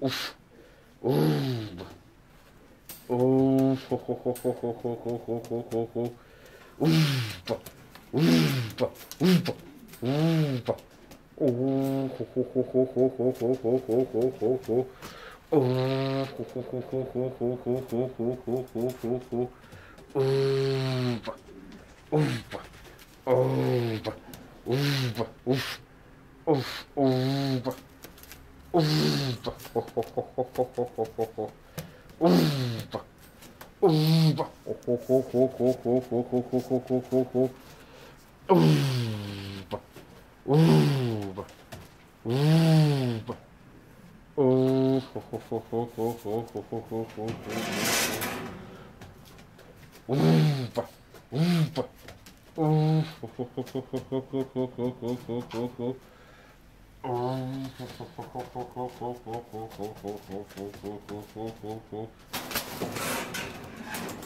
Уф. Umpa, umpa, umpa, umpa. Umpa, umpa, umpa, umpa, uf, uf, umpa, umpa, umpa, Uva. Uva. Uva. Uva. Uva. Uva.